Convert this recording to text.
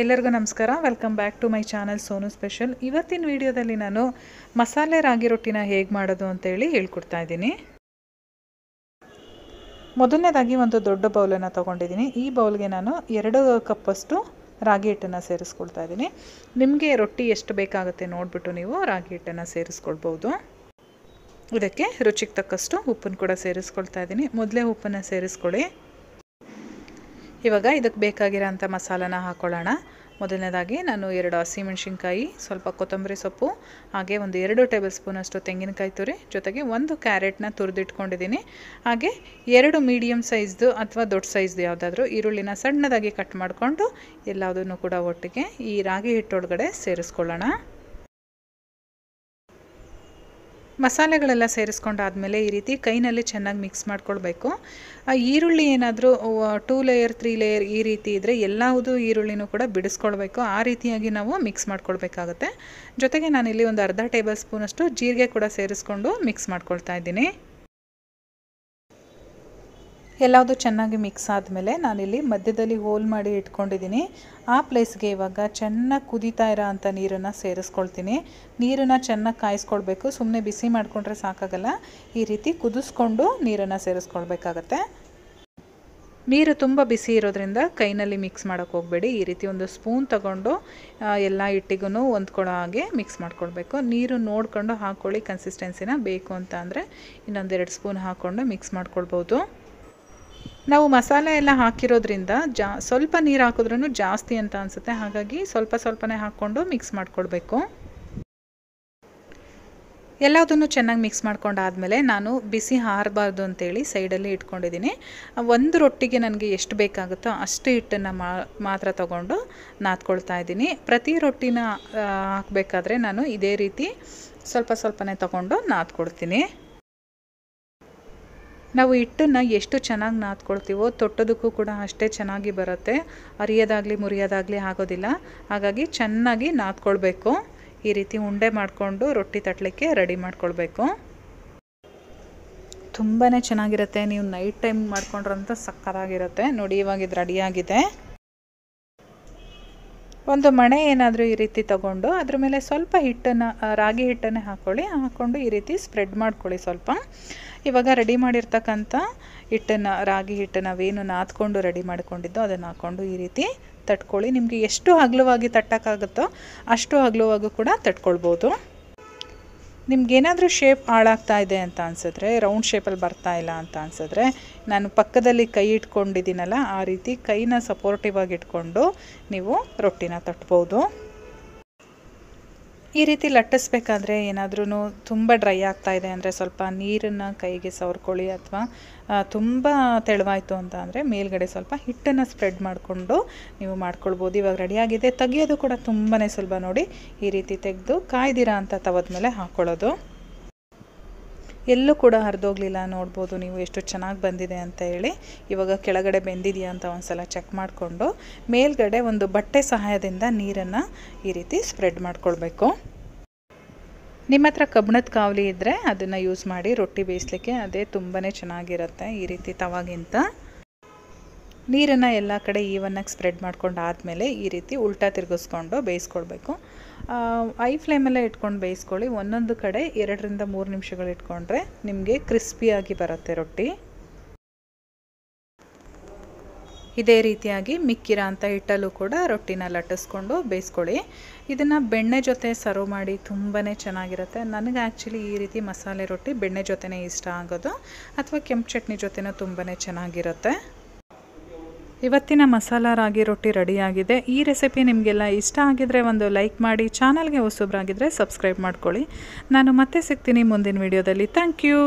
ಎಲ್ಲರಿಗೂ ನಮಸ್ಕಾರ. Welcome back to my channel Sonu special ಇವತ್ತಿನ ವಿಡಿಯೋದಲ್ಲಿ ನಾನು ಮಸಾಲೆ ರಾಗಿ ರೊಟ್ಟಿನ ಹೇಗೆ ಮಾಡೋದು ಅಂತೇಳಿ ಹೇಳ್ಕೊಡ್ತಾ ಇದ್ದೀನಿ. ಮೊದಲನೇದಾಗಿ ಒಂದು ದೊಡ್ಡ ಬೌಲನ್ನು ತೊಗೊಂಡಿದ್ದೀನಿ. ಈ ಬೌಲ್ಗೆ ನಾನು ಎರಡು ಕಪ್ಪಷ್ಟು ರಾಗಿ ಹಿಟ್ಟನ್ನು ಸೇರಿಸ್ಕೊಳ್ತಾ ಇದ್ದೀನಿ. ನಿಮಗೆ ರೊಟ್ಟಿ ಎಷ್ಟು ಬೇಕಾಗುತ್ತೆ ನೋಡಿಬಿಟ್ಟು ನೀವು ರಾಗಿ ಹಿಟ್ಟನ್ನು ಸೇರಿಸ್ಕೊಳ್ಬೋದು. ಇದಕ್ಕೆ ರುಚಿಗೆ ತಕ್ಕಷ್ಟು ಉಪ್ಪನ್ನು ಕೂಡ ಸೇರಿಸ್ಕೊಳ್ತಾ ಇದ್ದೀನಿ. ಮೊದಲೇ ಉಪ್ಪನ್ನು ಸೇರಿಸ್ಕೊಳ್ಳಿ. ಇವಾಗ ಇದಕ್ಕೆ ಬೇಕಾಗಿರೋಂಥ ಮಸಾಲನ ಹಾಕ್ಕೊಳ್ಳೋಣ ಮೊದಲನೇದಾಗಿ ನಾನು ಎರಡು ಹಸಿಮೆಣ್ಸಿನ್ಕಾಯಿ, ಸ್ವಲ್ಪ ಕೊತ್ತಂಬರಿ ಸೊಪ್ಪು, ಹಾಗೆ ಒಂದು ಎರಡು ಟೇಬಲ್ ಸ್ಪೂನಷ್ಟು ತೆಂಗಿನಕಾಯಿ ತುರಿ, ಜೊತೆಗೆ ಒಂದು ಕ್ಯಾರೆಟ್ನ ತುರಿದಿಟ್ಕೊಂಡಿದ್ದೀನಿ. ಹಾಗೆ ಎರಡು ಮೀಡಿಯಮ್ ಸೈಜ್ದು ಅಥವಾ ದೊಡ್ಡ ಸೈಜ್ದು ಯಾವುದಾದ್ರೂ ಈರುಳ್ಳಿನ ಸಣ್ಣದಾಗಿ ಕಟ್ ಮಾಡಿಕೊಂಡು ಎಲ್ಲದನ್ನು ಕೂಡ ಒಟ್ಟಿಗೆ ಈ ರಾಗಿ ಹಿಟ್ಟೊಳಗಡೆ ಸೇರಿಸ್ಕೊಳ್ಳೋಣ. ಮಸಾಲೆಗಳೆಲ್ಲ ಸೇರಿಸ್ಕೊಂಡಾದಮೇಲೆ ಈ ರೀತಿ ಕೈನಲ್ಲಿ ಚೆನ್ನಾಗಿ ಮಿಕ್ಸ್ ಮಾಡ್ಕೊಳ್ಬೇಕು. ಆ ಈರುಳ್ಳಿ ಏನಾದರೂ ಟೂ ಲೇಯರ್, ತ್ರೀ ಲೇಯರ್ ಈ ರೀತಿ ಇದ್ದರೆ ಎಲ್ಲವುದು ಈರುಳ್ಳಿನೂ ಕೂಡ ಬಿಡಿಸ್ಕೊಳ್ಬೇಕು. ಆ ರೀತಿಯಾಗಿ ನಾವು ಮಿಕ್ಸ್ ಮಾಡ್ಕೊಳ್ಬೇಕಾಗುತ್ತೆ. ಜೊತೆಗೆ ನಾನಿಲ್ಲಿ ಒಂದು ಅರ್ಧ ಟೇಬಲ್ ಸ್ಪೂನಷ್ಟು ಜೀರಿಗೆ ಕೂಡ ಸೇರಿಸ್ಕೊಂಡು ಮಿಕ್ಸ್ ಮಾಡ್ಕೊಳ್ತಾ ಇದ್ದೀನಿ. ಎಲ್ಲವುದು ಚೆನ್ನಾಗಿ ಮಿಕ್ಸ್ ಆದಮೇಲೆ ನಾನಿಲ್ಲಿ ಮಧ್ಯದಲ್ಲಿ ಹೋಲ್ ಮಾಡಿ ಇಟ್ಕೊಂಡಿದ್ದೀನಿ. ಆ ಪ್ಲೇಸ್ಗೆ ಇವಾಗ ಚೆನ್ನಾಗಿ ಕುದೀತಾ ಇರೋ ಅಂಥ ನೀರನ್ನು ಸೇರಿಸ್ಕೊಳ್ತೀನಿ. ನೀರನ್ನು ಚೆನ್ನಾಗಿ ಕಾಯಿಸ್ಕೊಳ್ಬೇಕು. ಸುಮ್ಮನೆ ಬಿಸಿ ಮಾಡಿಕೊಂಡ್ರೆ ಸಾಕಾಗಲ್ಲ. ಈ ರೀತಿ ಕುದಿಸ್ಕೊಂಡು ನೀರನ್ನು ಸೇರಿಸ್ಕೊಳ್ಬೇಕಾಗತ್ತೆ. ನೀರು ತುಂಬ ಬಿಸಿ ಇರೋದ್ರಿಂದ ಕೈನಲ್ಲಿ ಮಿಕ್ಸ್ ಮಾಡೋಕ್ಕೆ ಹೋಗಬೇಡಿ. ಈ ರೀತಿ ಒಂದು ಸ್ಪೂನ್ ತಗೊಂಡು ಎಲ್ಲ ಹಿಟ್ಟಿಗೂ ಹೊಂದ್ಕೊಳ್ಳೋ ಹಾಗೆ ಮಿಕ್ಸ್ ಮಾಡ್ಕೊಳ್ಬೇಕು. ನೀರು ನೋಡಿಕೊಂಡು ಹಾಕ್ಕೊಳ್ಳಿ ಕನ್ಸಿಸ್ಟೆನ್ಸಿನ ಬೇಕು ಅಂತ ಅಂದರೆ ಇನ್ನೊಂದೆರಡು ಸ್ಪೂನ್ ಹಾಕ್ಕೊಂಡು ಮಿಕ್ಸ್ ಮಾಡ್ಕೊಳ್ಬೋದು. ನಾವು ಮಸಾಲೆ ಎಲ್ಲ ಹಾಕಿರೋದ್ರಿಂದ ಜಾ, ಸ್ವಲ್ಪ ನೀರು ಹಾಕಿದ್ರೂ ಜಾಸ್ತಿ ಅಂತ ಅನಿಸುತ್ತೆ. ಹಾಗಾಗಿ ಸ್ವಲ್ಪ ಸ್ವಲ್ಪನೇ ಹಾಕ್ಕೊಂಡು ಮಿಕ್ಸ್ ಮಾಡಿಕೊಡ್ಬೇಕು. ಎಲ್ಲದನ್ನು ಚೆನ್ನಾಗಿ ಮಿಕ್ಸ್ ಮಾಡ್ಕೊಂಡಾದಮೇಲೆ ನಾನು ಬಿಸಿ ಹಾರಬಾರ್ದು ಅಂತೇಳಿ ಸೈಡಲ್ಲಿ ಇಟ್ಕೊಂಡಿದ್ದೀನಿ. ಒಂದು ರೊಟ್ಟಿಗೆ ನನಗೆ ಎಷ್ಟು ಬೇಕಾಗುತ್ತೋ ಅಷ್ಟು ಹಿಟ್ಟನ್ನು ಮಾತ್ರ ತಗೊಂಡು ನಾದ್ಕೊಳ್ತಾ ಇದ್ದೀನಿ. ಪ್ರತಿ ರೊಟ್ಟಿನ ಹಾಕಬೇಕಾದ್ರೆ ನಾನು ಇದೇ ರೀತಿ ಸ್ವಲ್ಪ ಸ್ವಲ್ಪನೇ ತಗೊಂಡು ನಾದ್ಕೊಡ್ತೀನಿ. ನಾವು ಹಿಟ್ಟನ್ನು ಎಷ್ಟು ಚೆನ್ನಾಗಿ ನಾದ್ಕೊಳ್ತೀವೋ ತೊಟ್ಟೋದಕ್ಕೂ ಕೂಡ ಅಷ್ಟೇ ಚೆನ್ನಾಗಿ ಬರುತ್ತೆ. ಅರಿಯೋದಾಗಲಿ, ಮುರಿಯೋದಾಗಲಿ ಆಗೋದಿಲ್ಲ. ಹಾಗಾಗಿ ಚೆನ್ನಾಗಿ ನಾದ್ಕೊಳ್ಬೇಕು. ಈ ರೀತಿ ಉಂಡೆ ಮಾಡಿಕೊಂಡು ರೊಟ್ಟಿ ತಟ್ಟಲಿಕ್ಕೆ ರೆಡಿ ಮಾಡ್ಕೊಳ್ಬೇಕು. ತುಂಬಾ ಚೆನ್ನಾಗಿರುತ್ತೆ. ನೀವು ನೈಟ್ ಟೈಮ್ ಮಾಡ್ಕೊಂಡ್ರಂತ ಸಕ್ಕತ್ತಾಗಿರುತ್ತೆ. ನೋಡಿ, ಇವಾಗ ಇದು ರೆಡಿಯಾಗಿದೆ. ಒಂದು ಮಣೆ ಏನಾದರೂ ಈ ರೀತಿ ತಗೊಂಡು ಅದ್ರ ಮೇಲೆ ಸ್ವಲ್ಪ ಹಿಟ್ಟನ್ನು, ರಾಗಿ ಹಿಟ್ಟನ್ನೇ ಹಾಕ್ಕೊಳ್ಳಿ ಹಾಕ್ಕೊಂಡು ಈ ರೀತಿ ಸ್ಪ್ರೆಡ್ ಮಾಡ್ಕೊಳ್ಳಿ ಸ್ವಲ್ಪ. ಇವಾಗ ರೆಡಿ ಮಾಡಿರ್ತಕ್ಕಂಥ ಹಿಟ್ಟನ್ನು, ರಾಗಿ ಹಿಟ್ಟು ನಾವೇನು ನಾದ್ಕೊಂಡು ರೆಡಿ ಮಾಡ್ಕೊಂಡಿದ್ದೋ ಅದನ್ನು ಹಾಕ್ಕೊಂಡು ಈ ರೀತಿ ತಟ್ಕೊಳ್ಳಿ. ನಿಮಗೆ ಎಷ್ಟು ಅಗಲವಾಗಿ ತಟ್ಟೋಕ್ಕಾಗುತ್ತೋ ಅಷ್ಟು ಅಗಲವಾಗೂ ಕೂಡ ತಟ್ಕೊಳ್ಬೋದು. ನಿಮ್ಗೇನಾದರೂ ಶೇಪ್ ಹಾಳಾಗ್ತಾ ಇದೆ ಅಂತ ಅನ್ಸಿದ್ರೆ ರೌಂಡ್ ಶೇಪಲ್ಲಿ ಬರ್ತಾ ಇಲ್ಲ ಅಂತ ಅನ್ಸಿದ್ರೆ, ನಾನು ಪಕ್ಕದಲ್ಲಿ ಕೈ ಇಟ್ಕೊಂಡಿದ್ದೀನಲ್ಲ, ಆ ರೀತಿ ಕೈನ ಸಪೋರ್ಟಿವ್ ಆಗಿ ಇಟ್ಕೊಂಡು ನೀವು ರೊಟ್ಟಿನ ತಟ್ಬೋದು. ಈ ರೀತಿ ಲಟ್ಟಿಸ್ಬೇಕಾದ್ರೆ ಏನಾದ್ರೂ ತುಂಬ ಡ್ರೈ ಆಗ್ತಾ ಇದೆ ಅಂದರೆ ಸ್ವಲ್ಪ ನೀರನ್ನು ಕೈಗೆ ಸವರ್ಕೊಳ್ಳಿ ಅಥವಾ ತುಂಬ ತೆಳುವಾಯಿತು ಅಂತ ಅಂದರೆ ಮೇಲ್ಗಡೆ ಸ್ವಲ್ಪ ಹಿಟ್ಟನ್ನು ಸ್ಪ್ರೆಡ್ ಮಾಡಿಕೊಂಡು ನೀವು ಮಾಡ್ಕೊಳ್ಬೋದು. ಇವಾಗ ರೆಡಿಯಾಗಿದೆ ತೆಗಿಯೋದು ಕೂಡ ತುಂಬಾ ಸುಲಭ ನೋಡಿ. ಈ ರೀತಿ ತೆಗೆದು ಕಾಯ್ದಿರ ಅಂತ ತವದ ಮೇಲೆ ಹಾಕ್ಕೊಳ್ಳೋದು ಎಲ್ಲೂ ಕೂಡ ಹರಿದೋಗ್ಲಿಲ್ಲ, ನೋಡ್ಬೋದು ನೀವು ಎಷ್ಟು ಚೆನ್ನಾಗಿ ಬಂದಿದೆ ಅಂತ ಹೇಳಿ. ಇವಾಗ ಕೆಳಗಡೆ ಬೆಂದಿದೆಯಾ ಅಂತ ಒಂದ್ಸಲ ಚೆಕ್ ಮಾಡಿಕೊಂಡು, ಮೇಲ್ಗಡೆ ಒಂದು ಬಟ್ಟೆ ಸಹಾಯದಿಂದ ನೀರನ್ನು ಈ ರೀತಿ ಸ್ಪ್ರೆಡ್ ಮಾಡ್ಕೊಳ್ಬೇಕು. ನಿಮ್ಮ ಹತ್ರ ಕಬ್ಬಣದ ಕಾವಲಿ ಇದ್ದರೆ ಅದನ್ನು ಯೂಸ್ ಮಾಡಿ ರೊಟ್ಟಿ ಬೇಯಿಸ್ಲಿಕ್ಕೆ ಅದೇ ತುಂಬಾ ಚೆನ್ನಾಗಿರುತ್ತೆ ಈ ರೀತಿ ತವಾಗಿಂತ. ನೀರನ್ನು ಎಲ್ಲ ಕಡೆ ಈವನ್ನಾಗಿ ಸ್ಪ್ರೆಡ್ ಮಾಡ್ಕೊಂಡು ಆದಮೇಲೆ ಈ ರೀತಿ ಉಲ್ಟಾ ತಿರುಗಿಸ್ಕೊಂಡು ಬೇಯಿಸ್ಕೊಳ್ಬೇಕು. ಐ ಫ್ಲೇಮಲ್ಲೇ ಇಟ್ಕೊಂಡು ಬೇಯಿಸ್ಕೊಳ್ಳಿ. ಒಂದೊಂದು ಕಡೆ ಎರಡರಿಂದ ಮೂರು ನಿಮಿಷಗಳು ಇಟ್ಕೊಂಡ್ರೆ ನಿಮಗೆ ಕ್ರಿಸ್ಪಿಯಾಗಿ ಬರುತ್ತೆ ರೊಟ್ಟಿ. ಇದೇ ರೀತಿಯಾಗಿ ಮಿಕ್ಕಿರ ಅಂತ ಹಿಟ್ಟಲ್ಲೂ ಕೂಡ ರೊಟ್ಟಿನ ಲಟ್ಟಿಸ್ಕೊಂಡು ಬೇಯಿಸ್ಕೊಳ್ಳಿ. ಇದನ್ನು ಬೆಣ್ಣೆ ಜೊತೆ ಸರ್ವ್ ಮಾಡಿ ತುಂಬಾ ಚೆನ್ನಾಗಿರುತ್ತೆ. ನನಗೆ ಆ್ಯಕ್ಚುಲಿ ಈ ರೀತಿ ಮಸಾಲೆ ರೊಟ್ಟಿ ಬೆಣ್ಣೆ ಜೊತೆನೇ ಇಷ್ಟ ಆಗೋದು. ಅಥವಾ ಕೆಂಪು ಚಟ್ನಿ ಜೊತೆನೂ ತುಂಬಾ ಚೆನ್ನಾಗಿರುತ್ತೆ. ಇವತ್ತಿನ ಮಸಾಲ ರಾಗಿ ರೊಟ್ಟಿ ರೆಡಿಯಾಗಿದೆ. ಈ ರೆಸಿಪಿ ನಿಮಗೆಲ್ಲ ಇಷ್ಟ ಆಗಿದರೆ ಒಂದು ಲೈಕ್ ಮಾಡಿ, ಚಾನಲ್ಗೆ ಹೊಸಬ್ರಾಗಿದ್ದರೆ ಸಬ್ಸ್ಕ್ರೈಬ್ ಮಾಡ್ಕೊಳ್ಳಿ. ನಾನು ಮತ್ತೆ ಸಿಗ್ತೀನಿ ಮುಂದಿನ ವಿಡಿಯೋದಲ್ಲಿ. Thank you!